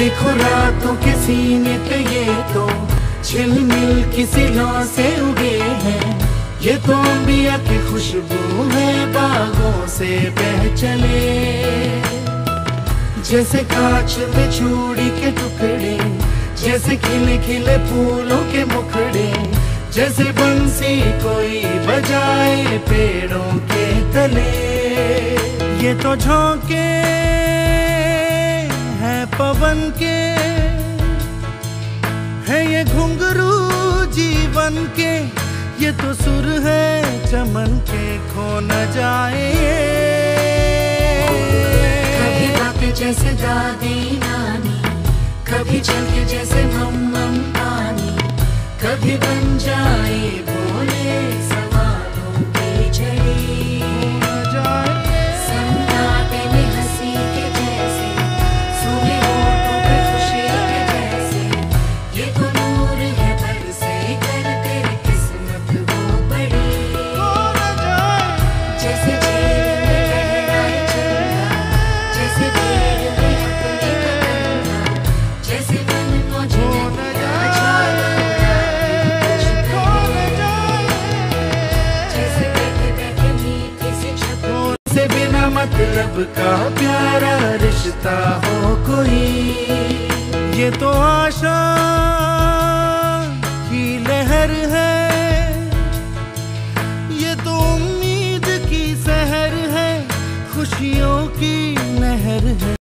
देखो रातों के सीने पे ये तो झिलमिल किसी लौ से उगे हैं। ये तो अंबिया की खुशबू है बागों से बह चले। जैसे कांच में चूड़ी के टुकड़े, जैसे खिले खिले फूलों के मुखड़े, जैसे बंसी कोई बजाए पेड़ों के तले। ये तो झोंके के है ये घुंगरू जीवन के। ये तो सुर है चमन के, खो न जाए। कभी जैसे दादी नानी, कभी चल के जैसे मम्मम मतलब का प्यारा रिश्ता हो कोई? ये तो आशा